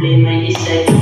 problema, ele segue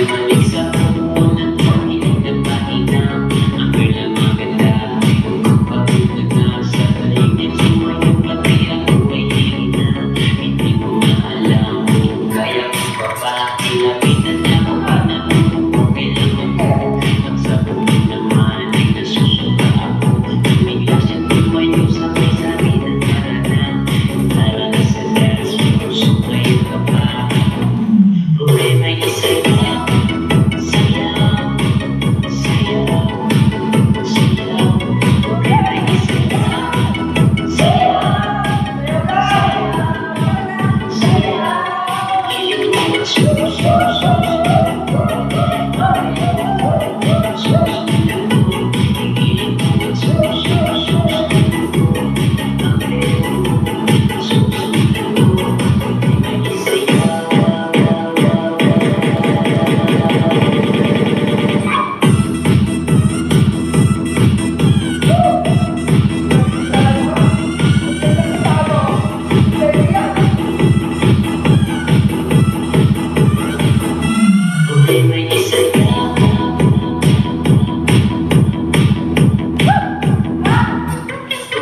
Lisa.